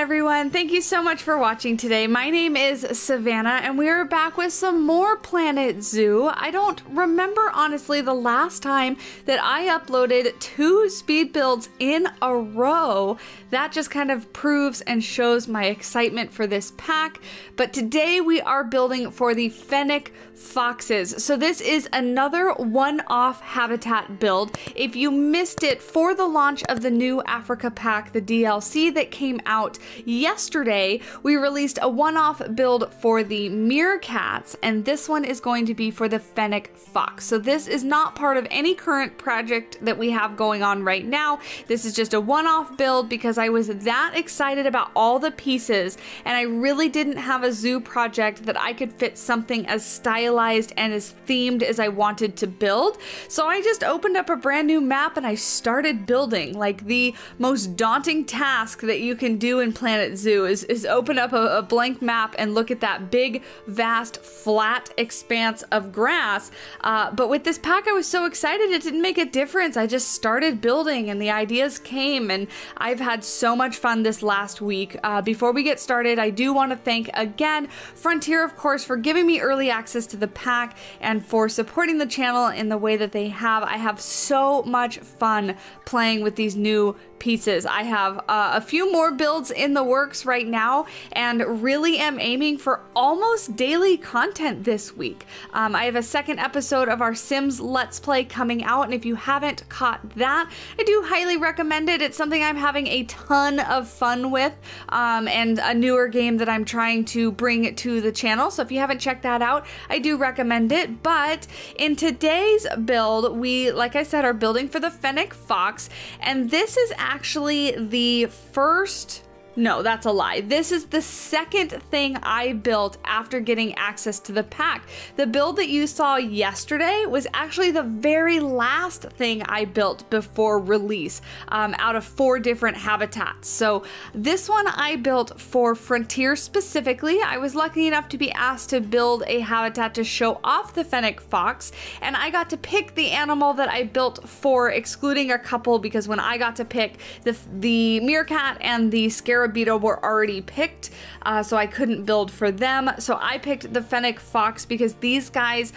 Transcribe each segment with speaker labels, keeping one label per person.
Speaker 1: On everyone? Thank you so much for watching today. My name is Savannah and we are back with some more Planet Zoo. I don't remember honestly the last time that I uploaded two speed builds in a row. That just kind of proves and shows my excitement for this pack. But today we are building for the Fennec Foxes. So this is another one-off habitat build. If you missed it for the launch of the new Africa pack, the DLC that came out yesterday, we released a one-off build for the meerkats, and this one is going to be for the fennec fox. So this is not part of any current project that we have going on right now. This is just a one-off build because I was that excited about all the pieces, and I really didn't have a zoo project that I could fit something as stylized and as themed as I wanted to build. So I just opened up a brand new map and I started building. Like the most daunting task that you can do in Planet Zoo is, is open up a, a blank map and look at that big, vast, flat expanse of grass. Uh, but with this pack, I was so excited it didn't make a difference. I just started building and the ideas came, and I've had so much fun this last week. Uh, before we get started, I do want to thank again Frontier, of course, for giving me early access to the pack and for supporting the channel in the way that they have. I have so much fun playing with these new pieces. I have uh, a few more builds in the works right now and really am aiming for almost daily content this week. Um, I have a second episode of our Sims Let's Play coming out, and if you haven't caught that, I do highly recommend it. It's something I'm having a ton of fun with um, and a newer game that I'm trying to bring to the channel. So if you haven't checked that out, I do recommend it. But in today's build, we, like I said, are building for the Fennec Fox, and this is actually the first no, that's a lie. This is the second thing I built after getting access to the pack. The build that you saw yesterday was actually the very last thing I built before release um, out of four different habitats. So this one I built for Frontier specifically. I was lucky enough to be asked to build a habitat to show off the Fennec Fox, and I got to pick the animal that I built for excluding a couple because when I got to pick the, the meerkat and the scare Scarabito were already picked, uh, so I couldn't build for them. So I picked the Fennec Fox because these guys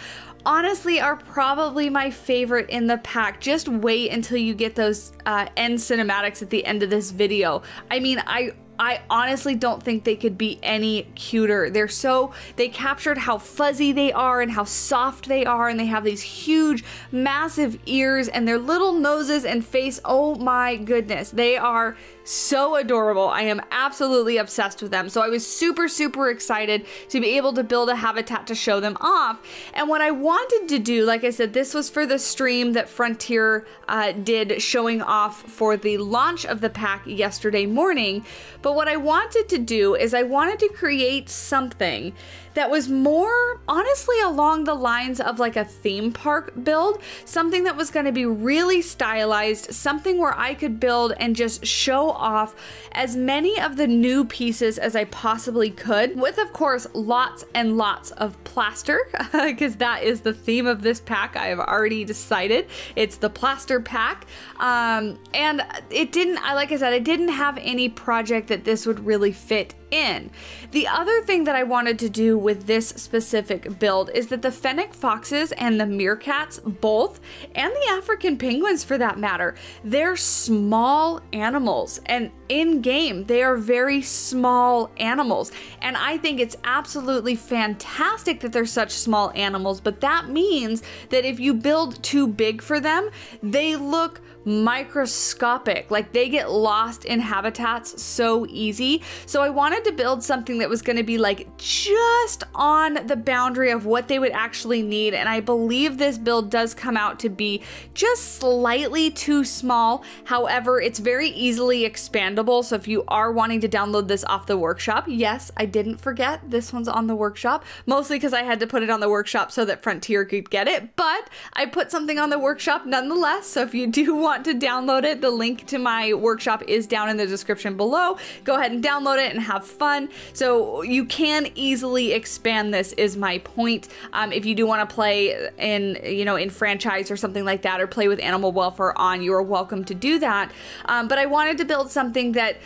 Speaker 1: honestly are probably my favorite in the pack. Just wait until you get those uh, end cinematics at the end of this video. I mean, I I honestly don't think they could be any cuter. They're so, they captured how fuzzy they are and how soft they are, and they have these huge, massive ears and their little noses and face. Oh my goodness. They are so adorable. I am absolutely obsessed with them. So I was super, super excited to be able to build a habitat to show them off. And what I wanted to do, like I said, this was for the stream that Frontier uh, did showing off for the launch of the pack yesterday morning. But what I wanted to do is I wanted to create something that was more honestly along the lines of like a theme park build, something that was going to be really stylized, something where I could build and just show off as many of the new pieces as I possibly could, with of course lots and lots of plaster, because that is the theme of this pack. I have already decided it's the plaster pack. Um, and it didn't, I like I said, I didn't have any project that this would really fit in. The other thing that I wanted to do with this specific build is that the fennec foxes and the meerkats both, and the African penguins for that matter, they're small animals and in game they are very small animals and I think it's absolutely fantastic that they're such small animals but that means that if you build too big for them they look microscopic. Like they get lost in habitats so easy. So I wanted to build something that was going to be like just on the boundary of what they would actually need. And I believe this build does come out to be just slightly too small. However, it's very easily expandable. So if you are wanting to download this off the workshop, yes, I didn't forget this one's on the workshop, mostly because I had to put it on the workshop so that Frontier could get it. But I put something on the workshop nonetheless. So if you do want want to download it, the link to my workshop is down in the description below. Go ahead and download it and have fun. So you can easily expand this is my point. Um, if you do want to play in, you know, in franchise or something like that, or play with animal welfare on, you are welcome to do that. Um, but I wanted to build something that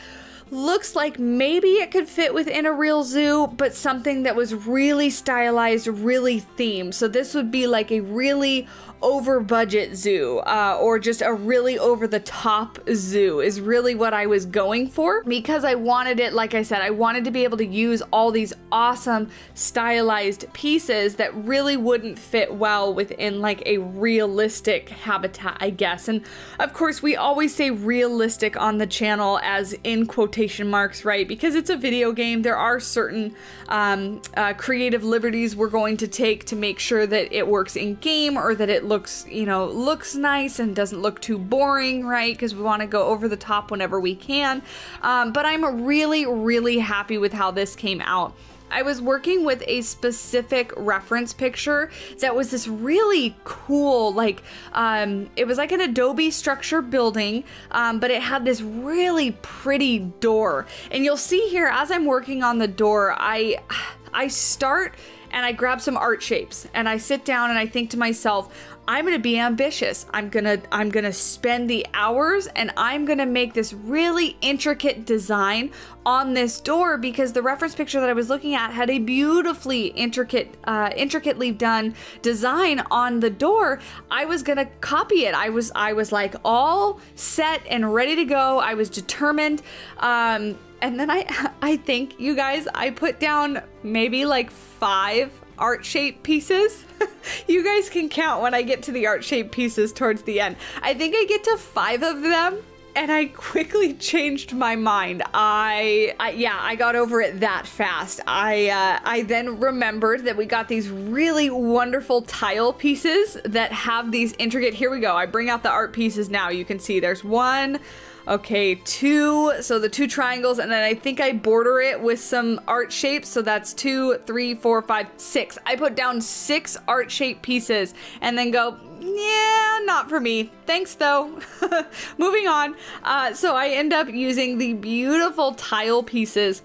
Speaker 1: looks like maybe it could fit within a real zoo, but something that was really stylized, really themed. So this would be like a really over budget zoo uh, or just a really over the top zoo is really what I was going for because I wanted it, like I said, I wanted to be able to use all these awesome stylized pieces that really wouldn't fit well within like a realistic habitat, I guess. And of course, we always say realistic on the channel as in quotation marks, right? Because it's a video game, there are certain um, uh, creative liberties we're going to take to make sure that it works in game or that it looks, you know, looks nice and doesn't look too boring, right? Because we want to go over the top whenever we can. Um, but I'm really, really happy with how this came out. I was working with a specific reference picture that was this really cool, like, um, it was like an Adobe structure building, um, but it had this really pretty door. And you'll see here, as I'm working on the door, I, I start and I grab some art shapes and I sit down and I think to myself, I'm going to be ambitious. I'm going to I'm going to spend the hours and I'm going to make this really intricate design on this door because the reference picture that I was looking at had a beautifully intricate uh, intricately done design on the door. I was going to copy it. I was I was like all set and ready to go. I was determined um and then I I think you guys I put down maybe like 5 art shape pieces. you guys can count when I get to the art shape pieces towards the end. I think I get to five of them and I quickly changed my mind. I, I, yeah, I got over it that fast. I uh, I then remembered that we got these really wonderful tile pieces that have these intricate. Here we go. I bring out the art pieces now. You can see there's one, Okay, two, so the two triangles, and then I think I border it with some art shapes. So that's two, three, four, five, six. I put down six art shape pieces and then go, yeah, not for me. Thanks though. Moving on. Uh, so I end up using the beautiful tile pieces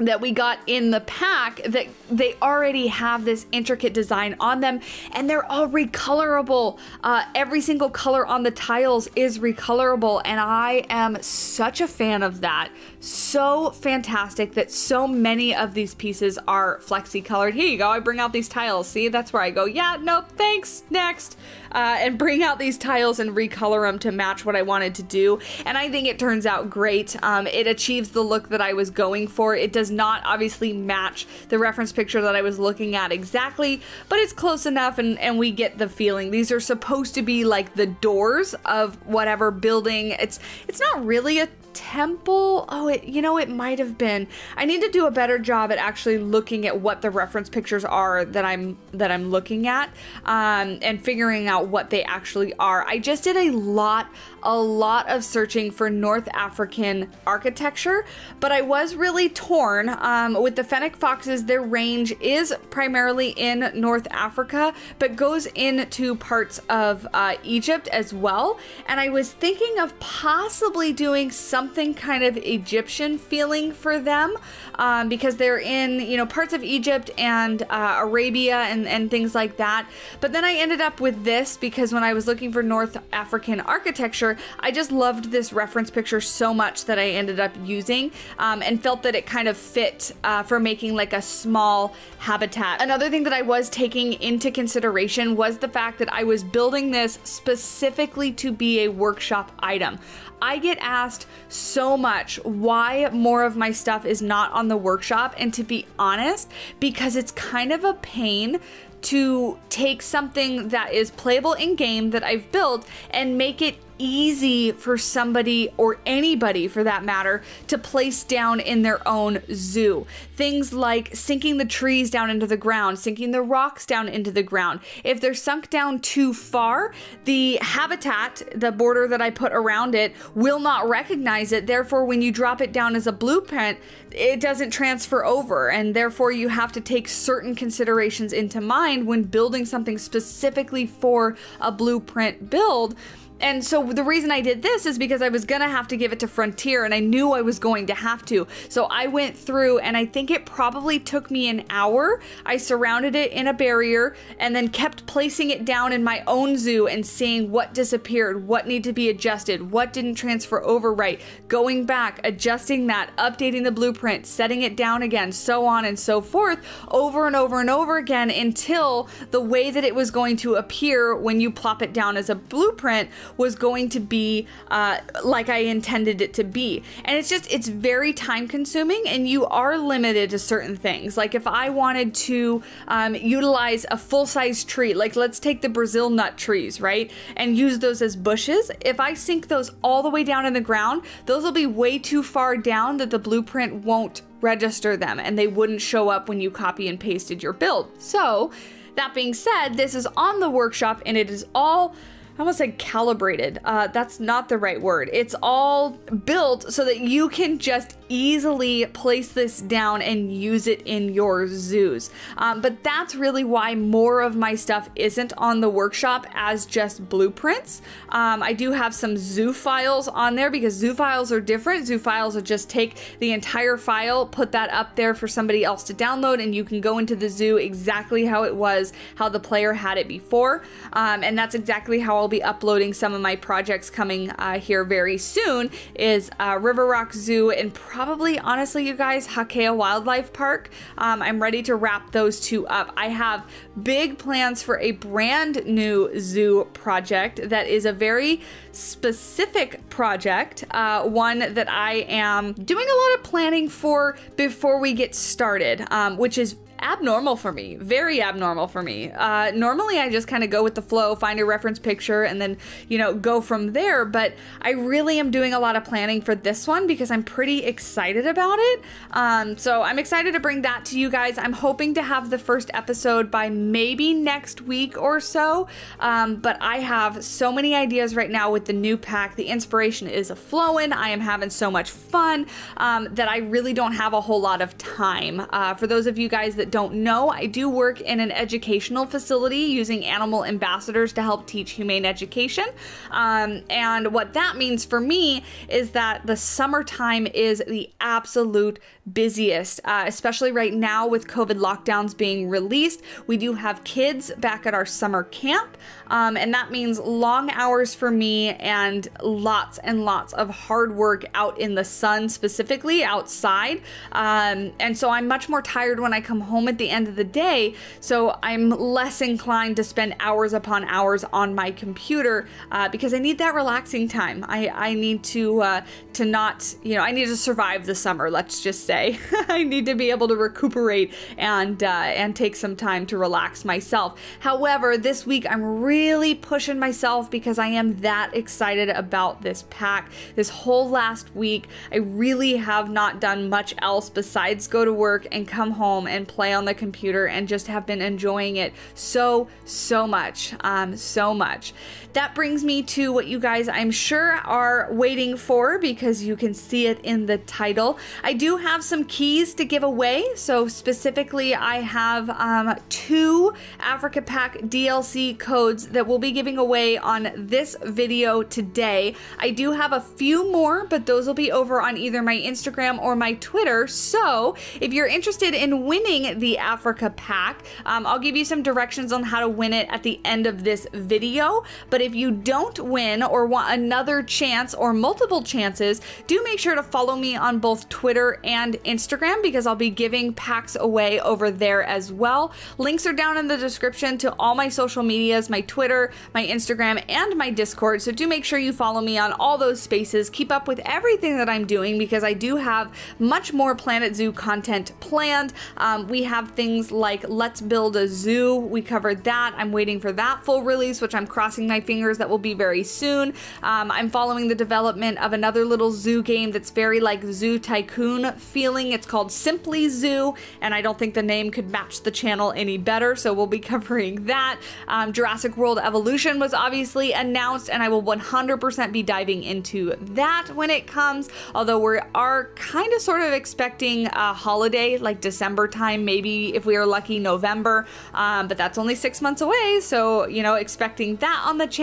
Speaker 1: that we got in the pack that they already have this intricate design on them and they're all recolorable. Uh, every single color on the tiles is recolorable and I am such a fan of that. So fantastic that so many of these pieces are flexi colored. Here you go, I bring out these tiles. See, that's where I go, yeah, nope, thanks, next. Uh, and bring out these tiles and recolor them to match what I wanted to do. And I think it turns out great. Um, it achieves the look that I was going for. It does not obviously match the reference picture that I was looking at exactly, but it's close enough and, and we get the feeling. These are supposed to be like the doors of whatever building. It's it's not really a temple? Oh it you know it might have been. I need to do a better job at actually looking at what the reference pictures are that i'm that i'm looking at um, and figuring out what they actually are. I just did a lot a lot of searching for north african architecture but i was really torn um, with the fennec foxes. Their range is primarily in north africa but goes into parts of uh, egypt as well. And i was thinking of possibly doing some something kind of Egyptian feeling for them um, because they're in, you know, parts of Egypt and uh, Arabia and, and things like that. But then I ended up with this because when I was looking for North African architecture, I just loved this reference picture so much that I ended up using um, and felt that it kind of fit uh, for making like a small habitat. Another thing that I was taking into consideration was the fact that I was building this specifically to be a workshop item. I get asked so much why more of my stuff is not on the workshop. And to be honest, because it's kind of a pain to take something that is playable in game that I've built and make it easy for somebody or anybody for that matter to place down in their own zoo. Things like sinking the trees down into the ground, sinking the rocks down into the ground. If they're sunk down too far, the habitat, the border that I put around it, will not recognize it. Therefore, when you drop it down as a blueprint, it doesn't transfer over. And therefore, you have to take certain considerations into mind when building something specifically for a blueprint build and so the reason I did this is because I was gonna have to give it to Frontier and I knew I was going to have to. So I went through and I think it probably took me an hour. I surrounded it in a barrier and then kept placing it down in my own zoo and seeing what disappeared, what needed to be adjusted, what didn't transfer over right, going back, adjusting that, updating the blueprint, setting it down again, so on and so forth, over and over and over again until the way that it was going to appear when you plop it down as a blueprint was going to be uh, like I intended it to be. And it's just, it's very time consuming and you are limited to certain things. Like if I wanted to um, utilize a full size tree, like let's take the Brazil nut trees, right? And use those as bushes. If I sink those all the way down in the ground, those will be way too far down that the blueprint won't register them and they wouldn't show up when you copy and pasted your build. So, that being said, this is on the workshop and it is all I almost said calibrated. Uh, that's not the right word. It's all built so that you can just easily place this down and use it in your zoos. Um, but that's really why more of my stuff isn't on the workshop as just blueprints. Um, I do have some zoo files on there because zoo files are different. Zoo files will just take the entire file, put that up there for somebody else to download, and you can go into the zoo exactly how it was, how the player had it before. Um, and that's exactly how I'll be uploading some of my projects coming uh, here very soon is uh, River Rock Zoo and probably, honestly, you guys, Hakea Wildlife Park. Um, I'm ready to wrap those two up. I have big plans for a brand new zoo project that is a very specific project, uh, one that I am doing a lot of planning for before we get started, um, which is abnormal for me, very abnormal for me. Uh, normally, I just kind of go with the flow, find a reference picture, and then, you know, go from there. But I really am doing a lot of planning for this one because I'm pretty excited about it. Um, so I'm excited to bring that to you guys. I'm hoping to have the first episode by maybe next week or so. Um, but I have so many ideas right now with the new pack. The inspiration is flowing. I am having so much fun um, that I really don't have a whole lot of time. Uh, for those of you guys that don't know, I do work in an educational facility using animal ambassadors to help teach humane education. Um, and what that means for me is that the summertime is the absolute busiest, uh, especially right now with COVID lockdowns being released. We do have kids back at our summer camp, um, and that means long hours for me and lots and lots of hard work out in the sun, specifically outside. Um, and so I'm much more tired when I come home at the end of the day, so I'm less inclined to spend hours upon hours on my computer uh, because I need that relaxing time. I, I need to uh, to not, you know, I need to survive the summer. Let's just say. I need to be able to recuperate and uh, and take some time to relax myself. However, this week I'm really pushing myself because I am that excited about this pack. This whole last week, I really have not done much else besides go to work and come home and play on the computer and just have been enjoying it so so much, um, so much. That brings me to what you guys I'm sure are waiting for because you can see it in the title. I do have some keys to give away. So specifically, I have um, two Africa Pack DLC codes that we'll be giving away on this video today. I do have a few more, but those will be over on either my Instagram or my Twitter. So if you're interested in winning the Africa Pack, um, I'll give you some directions on how to win it at the end of this video. But if you don't win or want another chance or multiple chances, do make sure to follow me on both Twitter and Instagram because I'll be giving packs away over there as well. Links are down in the description to all my social medias, my Twitter, my Instagram, and my Discord. So do make sure you follow me on all those spaces. Keep up with everything that I'm doing because I do have much more Planet Zoo content planned. Um, we have things like Let's Build a Zoo. We covered that. I'm waiting for that full release, which I'm crossing my fingers that will be very soon. Um, I'm following the development of another little zoo game that's very like Zoo Tycoon feeling. It's called Simply Zoo, and I don't think the name could match the channel any better, so we'll be covering that. Um, Jurassic World Evolution was obviously announced, and I will 100% be diving into that when it comes, although we are kind of sort of expecting a holiday, like December time, maybe if we are lucky, November. Um, but that's only six months away. So, you know, expecting that on the channel,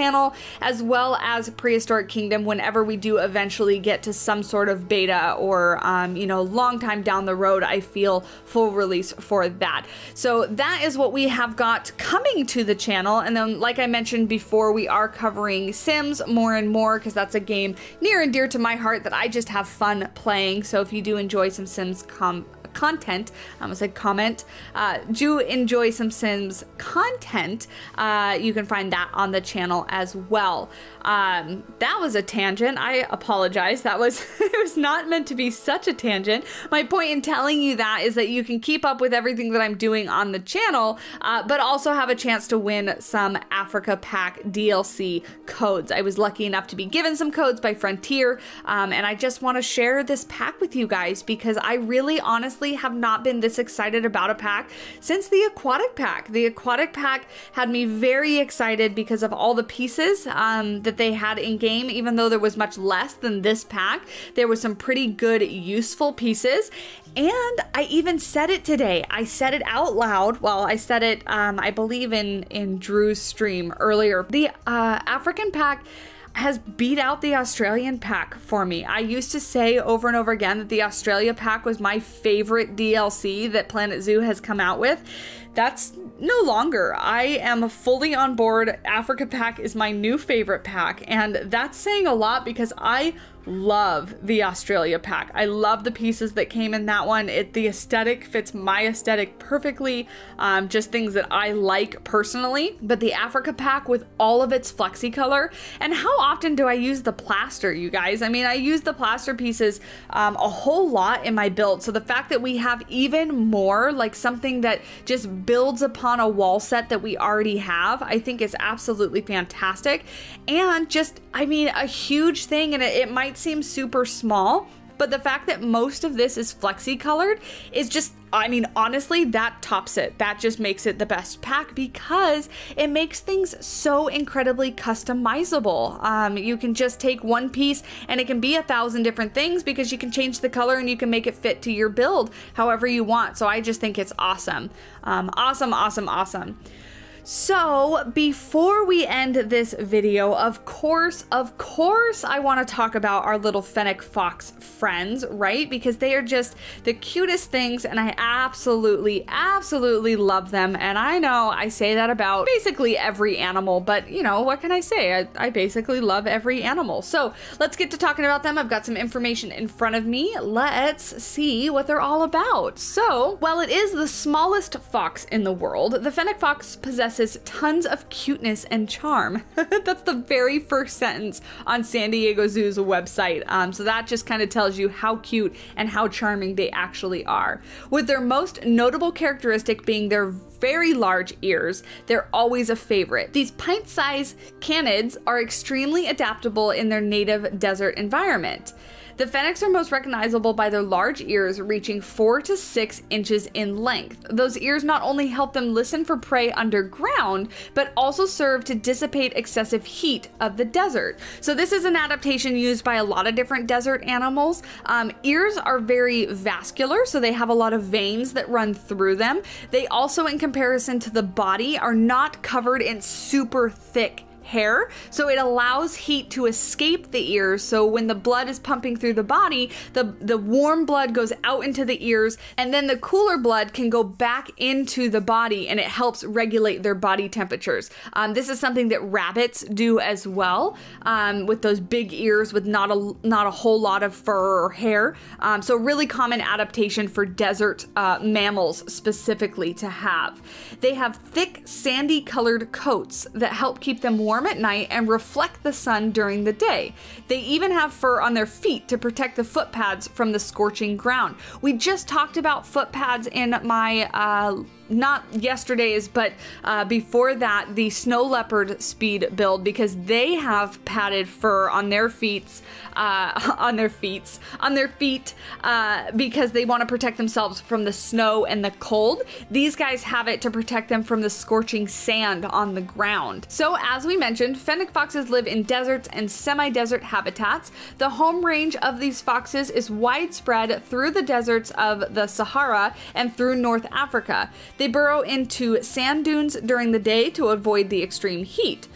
Speaker 1: as well as Prehistoric Kingdom whenever we do eventually get to some sort of beta or, um, you know, long time down the road, I feel full release for that. So that is what we have got coming to the channel. And then, like I mentioned before, we are covering Sims more and more because that's a game near and dear to my heart that I just have fun playing. So if you do enjoy some Sims content, I almost said comment, uh, do enjoy some Sims content, uh, you can find that on the channel as well. Um, that was a tangent. I apologize. That was it was not meant to be such a tangent. My point in telling you that is that you can keep up with everything that I'm doing on the channel, uh, but also have a chance to win some Africa Pack DLC codes. I was lucky enough to be given some codes by Frontier, um, and I just want to share this pack with you guys because I really honestly have not been this excited about a pack since the Aquatic Pack. The Aquatic Pack had me very excited because of all the pieces um, that they had in game, even though there was much less than this pack. There was some pretty good, useful pieces. And I even said it today. I said it out loud. Well, I said it, um, I believe, in, in Drew's stream earlier. The uh, African pack has beat out the Australian pack for me. I used to say over and over again that the Australia pack was my favorite DLC that Planet Zoo has come out with. That's no longer. I am fully on board. Africa pack is my new favorite pack, and that's saying a lot because I love the Australia pack. I love the pieces that came in that one. It the aesthetic fits my aesthetic perfectly. Um, just things that I like personally. But the Africa pack with all of its flexi color, and how often do I use the plaster, you guys? I mean, I use the plaster pieces um, a whole lot in my build. So the fact that we have even more, like something that just builds upon a wall set that we already have, I think is absolutely fantastic. And just, I mean, a huge thing, and it, it might seem super small, but the fact that most of this is flexi colored is just I mean, honestly, that tops it. That just makes it the best pack because it makes things so incredibly customizable. Um, you can just take one piece and it can be a thousand different things because you can change the color and you can make it fit to your build however you want. So I just think it's awesome. Um, awesome, awesome, awesome. So before we end this video, of course, of course, I want to talk about our little Fennec Fox friends, right? Because they are just the cutest things and I absolutely, absolutely love them. And I know I say that about basically every animal, but you know, what can I say? I, I basically love every animal. So let's get to talking about them. I've got some information in front of me. Let's see what they're all about. So while it is the smallest fox in the world, the Fennec Fox possesses possesses tons of cuteness and charm. That's the very first sentence on San Diego Zoo's website. Um, so that just kind of tells you how cute and how charming they actually are. With their most notable characteristic being their very large ears, they're always a favorite. These pint sized canids are extremely adaptable in their native desert environment. The fennecs are most recognizable by their large ears reaching 4 to 6 inches in length. Those ears not only help them listen for prey underground, but also serve to dissipate excessive heat of the desert. So this is an adaptation used by a lot of different desert animals. Um, ears are very vascular, so they have a lot of veins that run through them. They also, in comparison to the body, are not covered in super thick hair. So it allows heat to escape the ears. So when the blood is pumping through the body, the, the warm blood goes out into the ears and then the cooler blood can go back into the body and it helps regulate their body temperatures. Um, this is something that rabbits do as well um, with those big ears with not a, not a whole lot of fur or hair. Um, so really common adaptation for desert uh, mammals specifically to have. They have thick sandy colored coats that help keep them warm warm at night and reflect the sun during the day. They even have fur on their feet to protect the foot pads from the scorching ground. We just talked about foot pads in my uh, not yesterday's, but uh, before that, the snow leopard speed build because they have padded fur on their feet, uh, on their feet, on their feet, uh, because they want to protect themselves from the snow and the cold. These guys have it to protect them from the scorching sand on the ground. So as we mentioned, fennec foxes live in deserts and semi-desert habitats. The home range of these foxes is widespread through the deserts of the Sahara and through North Africa. They burrow into sand dunes during the day to avoid the extreme heat.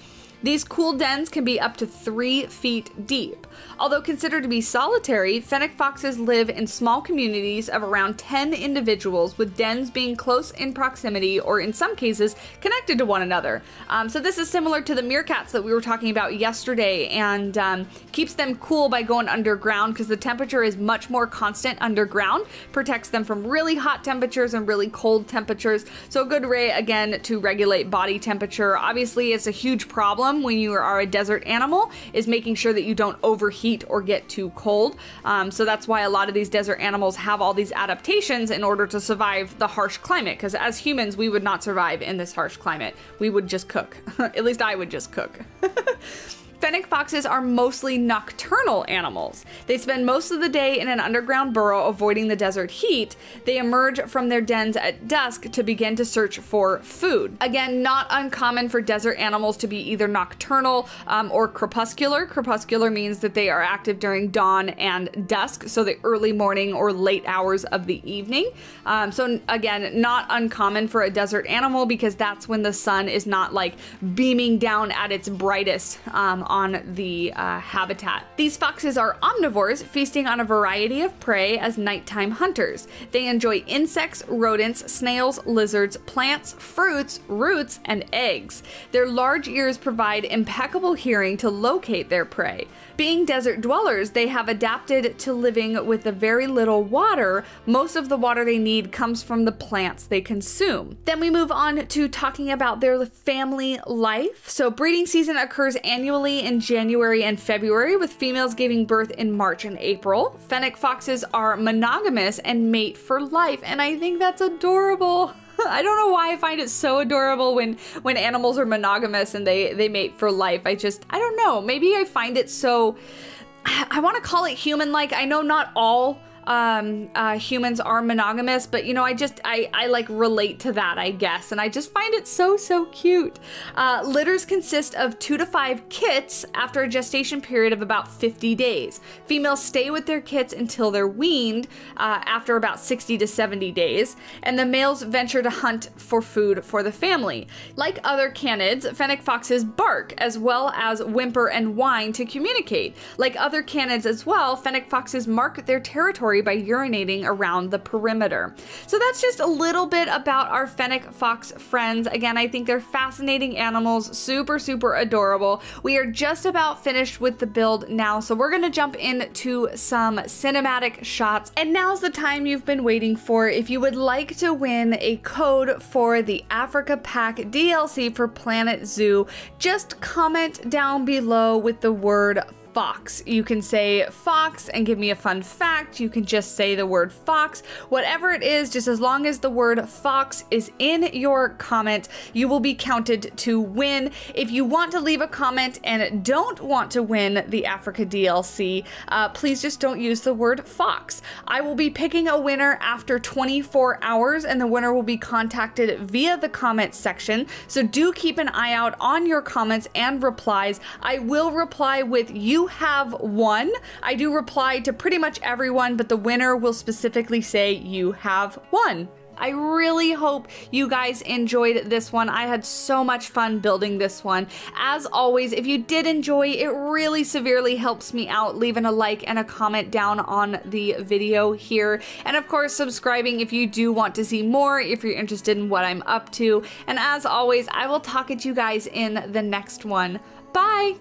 Speaker 1: These cool dens can be up to three feet deep. Although considered to be solitary, fennec foxes live in small communities of around 10 individuals, with dens being close in proximity or, in some cases, connected to one another. Um, so, this is similar to the meerkats that we were talking about yesterday and um, keeps them cool by going underground because the temperature is much more constant underground, protects them from really hot temperatures and really cold temperatures. So, a good way, again, to regulate body temperature. Obviously, it's a huge problem when you are a desert animal, is making sure that you don't overheat or get too cold. Um, so that's why a lot of these desert animals have all these adaptations in order to survive the harsh climate. Because as humans, we would not survive in this harsh climate. We would just cook. At least I would just cook. Fennec foxes are mostly nocturnal animals. They spend most of the day in an underground burrow avoiding the desert heat. They emerge from their dens at dusk to begin to search for food. Again, not uncommon for desert animals to be either nocturnal um, or crepuscular. Crepuscular means that they are active during dawn and dusk, so the early morning or late hours of the evening. Um, so, again, not uncommon for a desert animal because that's when the sun is not like beaming down at its brightest um, on the uh, habitat. These foxes are omnivores, feasting on a variety of prey as nighttime hunters. They enjoy insects, rodents, snails, lizards, plants, fruits, roots, and eggs. Their large ears provide impeccable hearing to locate their prey. Being desert dwellers, they have adapted to living with a very little water. Most of the water they need comes from the plants they consume. Then we move on to talking about their family life. So, breeding season occurs annually in January and February, with females giving birth in March and April. Fennec foxes are monogamous and mate for life, and I think that's adorable. I don't know why I find it so adorable when when animals are monogamous and they they mate for life. I just I don't know. Maybe I find it so I want to call it human like. I know not all um, uh, humans are monogamous, but you know, I just, I, I like relate to that, I guess, and I just find it so, so cute. Uh, litters consist of two to five kits after a gestation period of about 50 days. Females stay with their kits until they're weaned uh, after about 60 to 70 days, and the males venture to hunt for food for the family. Like other canids, fennec foxes bark as well as whimper and whine to communicate. Like other canids as well, fennec foxes mark their territory by urinating around the perimeter. So that's just a little bit about our fennec fox friends. Again, I think they're fascinating animals, super, super adorable. We are just about finished with the build now, so we're gonna jump into some cinematic shots. And now's the time you've been waiting for. If you would like to win a code for the Africa Pack DLC for Planet Zoo, just comment down below with the word fox. You can say fox and give me a fun fact. You can just say the word fox. Whatever it is, just as long as the word fox is in your comment, you will be counted to win. If you want to leave a comment and don't want to win the Africa DLC, uh, please just don't use the word fox. I will be picking a winner after 24 hours and the winner will be contacted via the comment section. So do keep an eye out on your comments and replies. I will reply with you have won. I do reply to pretty much everyone, but the winner will specifically say you have won. I really hope you guys enjoyed this one. I had so much fun building this one. As always, if you did enjoy, it really severely helps me out leaving a like and a comment down on the video here. And of course, subscribing if you do want to see more, if you're interested in what I'm up to. And as always, I will talk at you guys in the next one. Bye!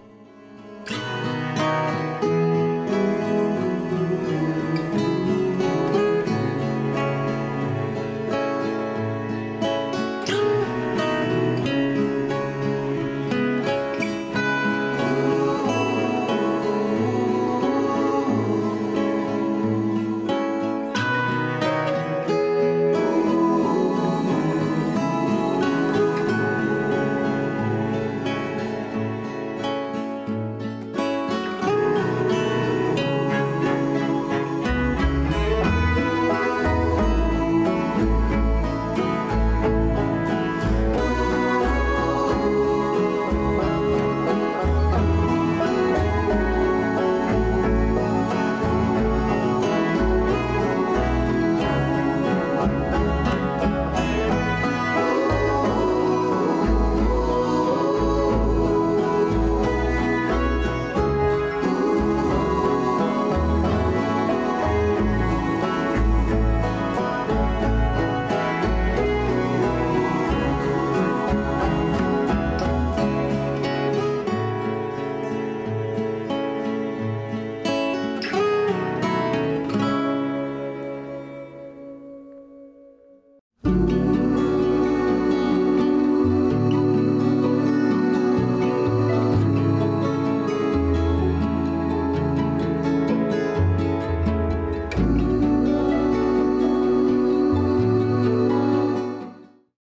Speaker 1: Música